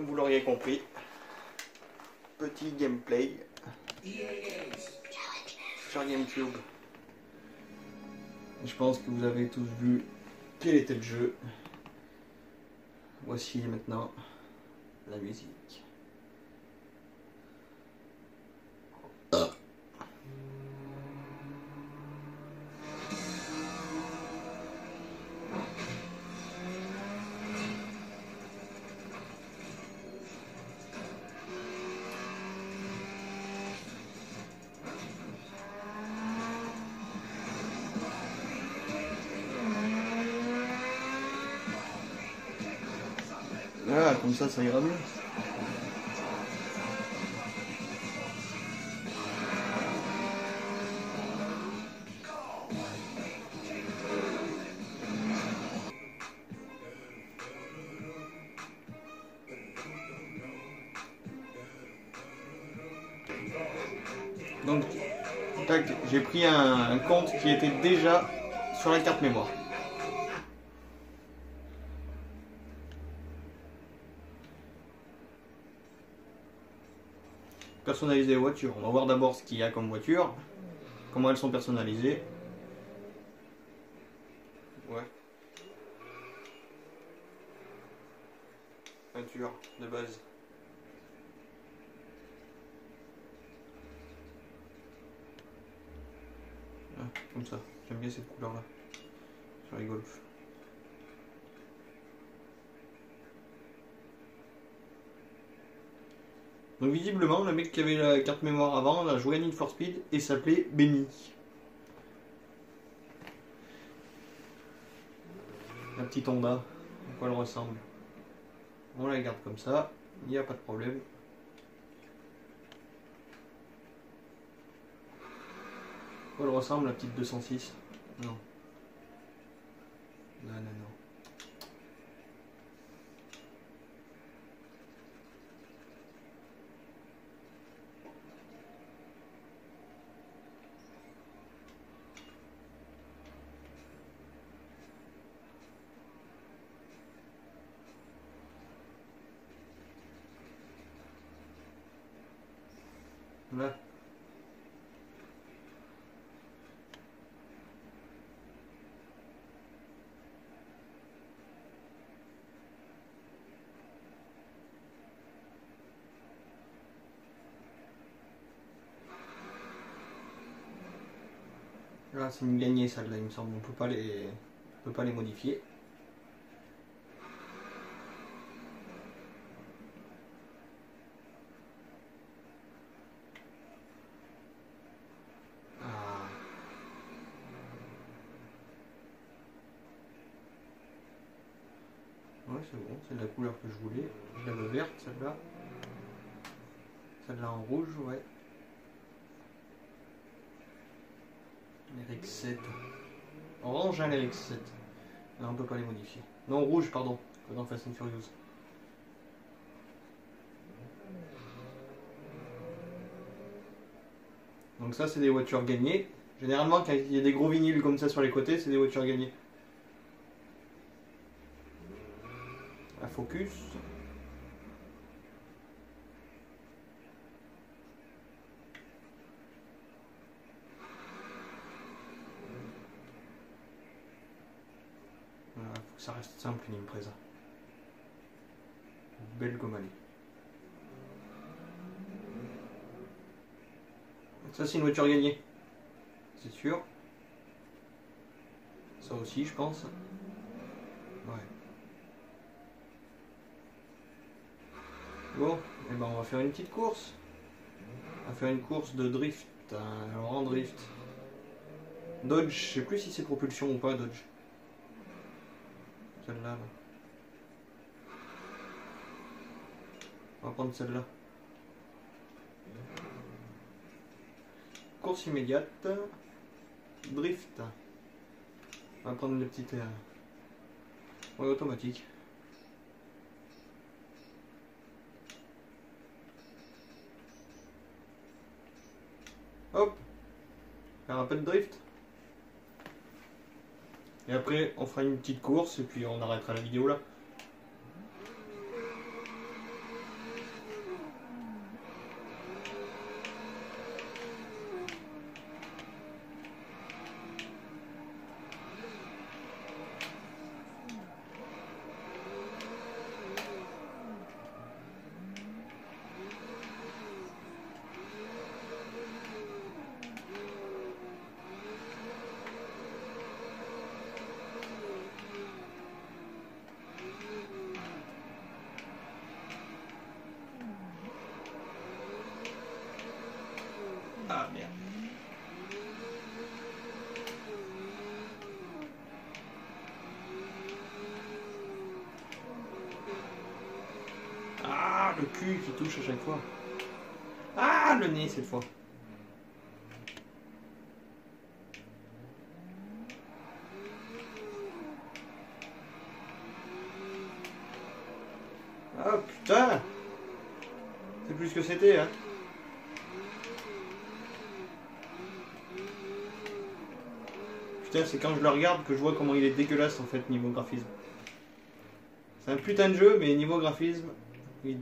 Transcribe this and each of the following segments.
comme vous l'auriez compris, petit gameplay sur GameCube. Je pense que vous avez tous vu quel était le jeu. Voici maintenant la musique. Ah, comme ça, ça ira mieux. Donc, tac, j'ai pris un compte qui était déjà sur la carte mémoire. Personnaliser les voitures. On va voir d'abord ce qu'il y a comme voiture, comment elles sont personnalisées. Ouais. Voiture de base. Ah, comme ça. J'aime bien cette couleur là. Sur les. Donc visiblement, le mec qui avait la carte mémoire avant a joué à Need for Speed et s'appelait Benny. La petite Honda, à quoi elle ressemble. On la garde comme ça, il n'y a pas de problème. À quoi elle ressemble la petite 206 Non. Non, non, non. Là. Là, c'est une gagnée celle-là, il me semble. On peut pas les, on peut pas les modifier. Ah. Ouais, c'est la couleur que je voulais. Je l'avais verte, celle-là. Celle-là en rouge, ouais. LRX7. Orange, hein, l'RX7. Là, on peut pas les modifier. Non, rouge, pardon. Dans Fast and Furious. Donc ça, c'est des voitures gagnées. Généralement, quand il y a des gros vinyles comme ça sur les côtés, c'est des voitures gagnées. La Focus. Voilà, faut que ça reste simple une Impreza. Belle est. Ça, c'est une voiture gagnée. C'est sûr. Ça aussi, je pense. Ouais. Et ben on va faire une petite course. On va faire une course de drift. hein, Alors en drift. Dodge, je sais plus si c'est propulsion ou pas, Dodge. Celle-là. là. On va prendre celle-là. Course immédiate. Drift. On va prendre le petit. euh, automatique. Hop. Faire un peu de drift. Et après, on fera une petite course et puis on arrêtera la vidéo là. Le cul qui touche à chaque fois. Ah, le nez cette fois. Ah putain C'est plus que c'était, hein Putain, c'est quand je le regarde que je vois comment il est dégueulasse en fait niveau graphisme. C'est un putain de jeu, mais niveau graphisme, il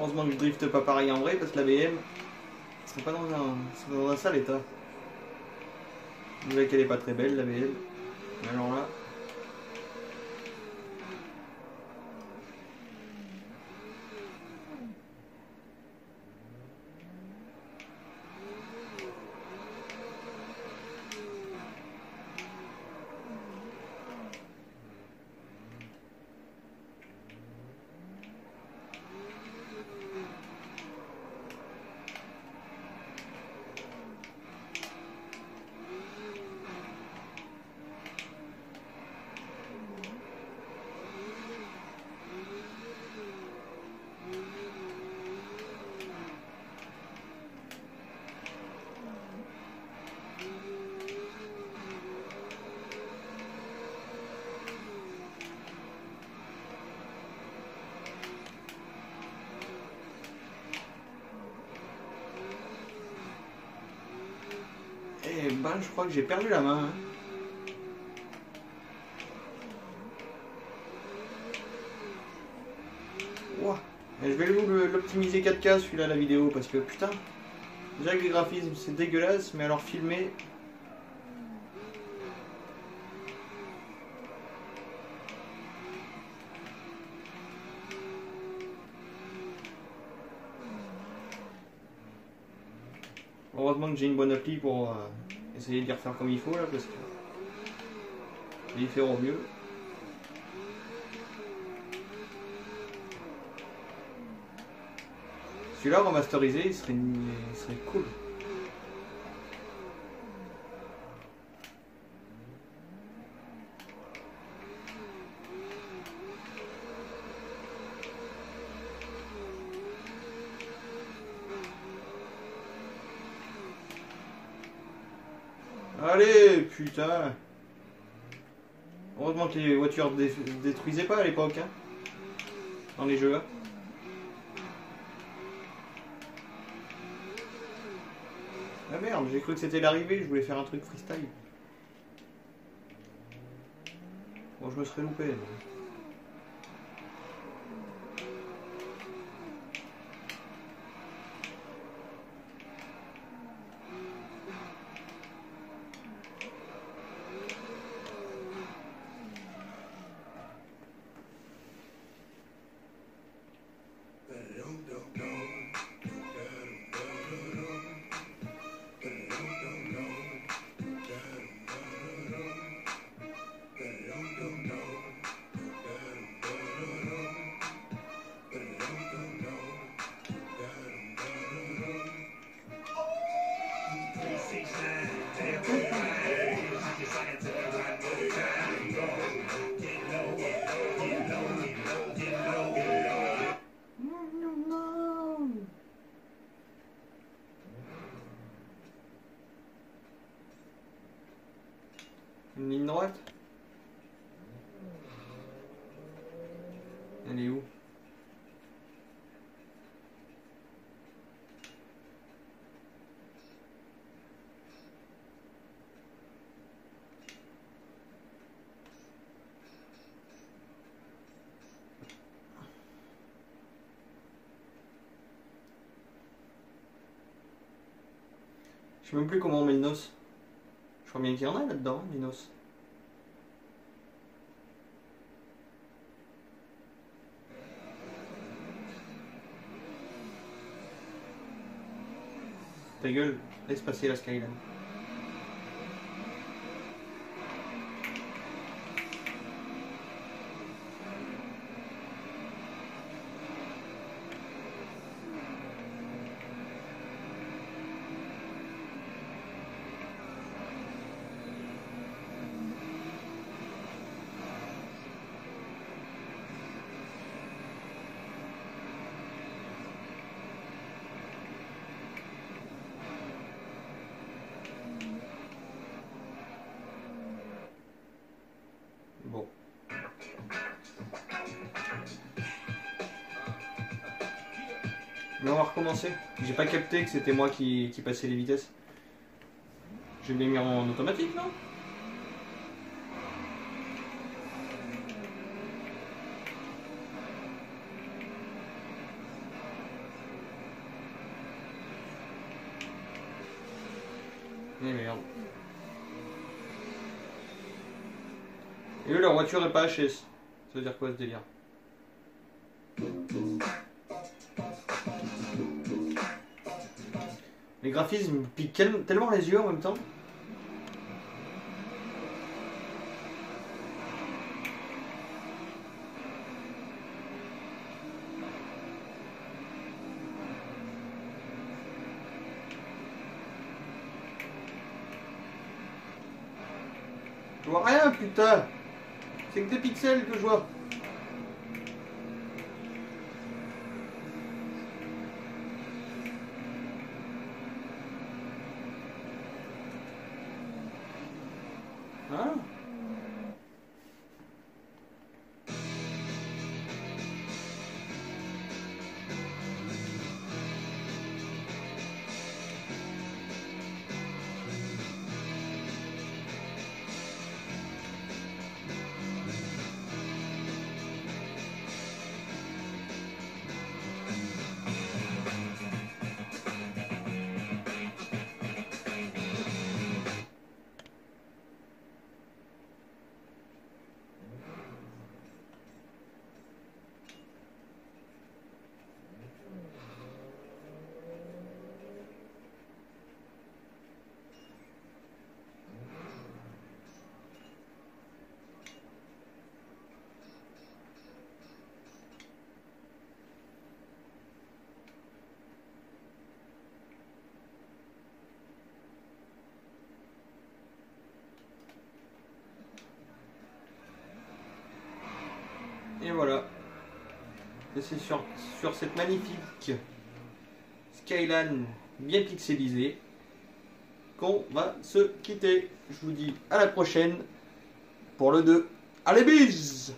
Heureusement que je drifte pas pareil en vrai parce que la BM serait pas dans un, dans un sale état. Déjà qu'elle est pas très belle la BM. Mais alors là. Eh ben, je crois que j'ai perdu la main. hein. Et je vais l'optimiser 4K celui-là la vidéo parce que putain. Déjà que les graphismes c'est dégueulasse, mais alors filmer. Heureusement que j'ai une bonne appli pour euh, essayer de les refaire comme il faut là parce que. Y faire mieux. Celui-là remasterisé, serait, il serait cool. Allez, putain Heureusement que les voitures dé- détruisaient pas à l'époque, hein, dans les jeux. hein. Ah merde, j'ai cru que c'était l'arrivée, je voulais faire un truc freestyle. Bon, je me serais loupé. Je sais même plus comment on met le noce. Je crois bien qu'il y en a là-dedans, les noces. Ta gueule, laisse passer la Skyline. Recommencer. J'ai pas capté que c'était moi qui, qui passais les vitesses. Je l'ai mis en automatique, non? Eh merde. Et eux, leur voiture est pas HS. Ça veut dire quoi ce délire? Les graphismes me piquent tellement les yeux en même temps. Je vois rien, putain. C'est que des pixels que je vois. Ah. C'est sur, cette magnifique Skyline bien pixelisée qu'on va se quitter. Je vous dis à la prochaine pour le 2. Allez, bise